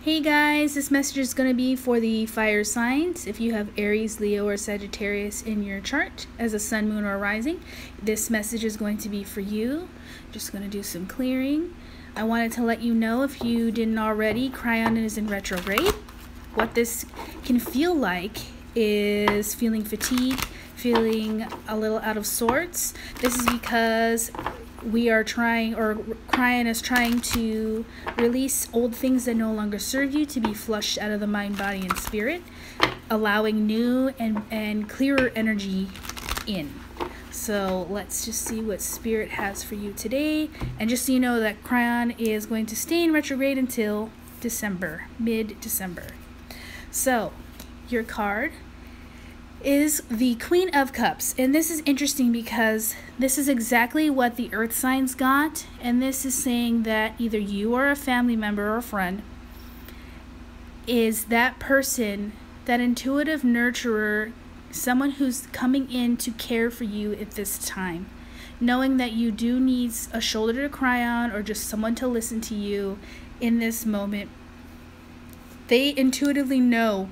Hey guys, this message is going to be for the fire signs. If you have Aries, Leo, or Sagittarius in your chart as a sun, moon, or rising, this message is going to be for you. Just going to do some clearing. I wanted to let you know if you didn't already, Chiron is in retrograde. What this can feel like is feeling fatigue, feeling a little out of sorts. This is because we are trying, or Chiron is trying to release old things that no longer serve you to be flushed out of the mind, body, and spirit, allowing new and, and clearer energy in. So let's just see what Spirit has for you today. And just so you know that Chiron is going to stay in retrograde until December, mid December. So, your card is the Queen of Cups. And this is interesting because this is exactly what the earth signs got. And this is saying that either you or a family member or friend is that person, that intuitive nurturer, someone who's coming in to care for you at this time. Knowing that you do need a shoulder to cry on or just someone to listen to you in this moment. They intuitively know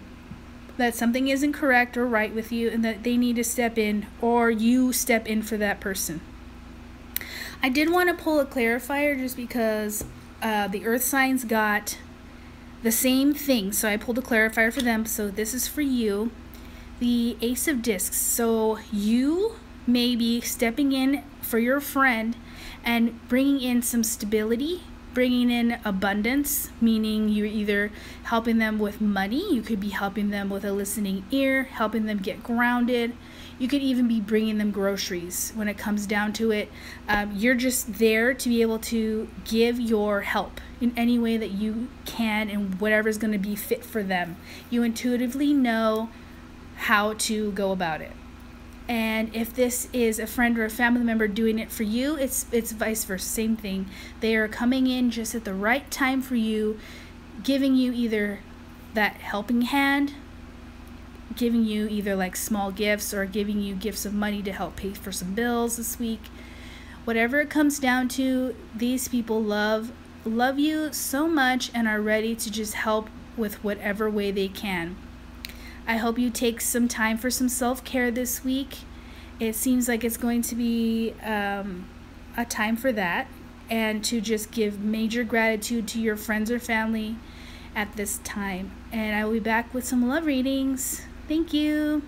that something isn't correct or right with you and that they need to step in or you step in for that person. I did want to pull a clarifier just because uh, the earth signs got the same thing. So I pulled a clarifier for them. So this is for you. The Ace of Discs. So you may be stepping in for your friend and bringing in some stability bringing in abundance, meaning you're either helping them with money, you could be helping them with a listening ear, helping them get grounded. You could even be bringing them groceries when it comes down to it. Um, you're just there to be able to give your help in any way that you can and whatever's going to be fit for them. You intuitively know how to go about it and if this is a friend or a family member doing it for you it's it's vice versa same thing. They are coming in just at the right time for you giving you either that helping hand giving you either like small gifts or giving you gifts of money to help pay for some bills this week. Whatever it comes down to these people love love you so much and are ready to just help with whatever way they can I hope you take some time for some self care this week. It seems like it's going to be um, a time for that and to just give major gratitude to your friends or family at this time. And I will be back with some love readings. Thank you.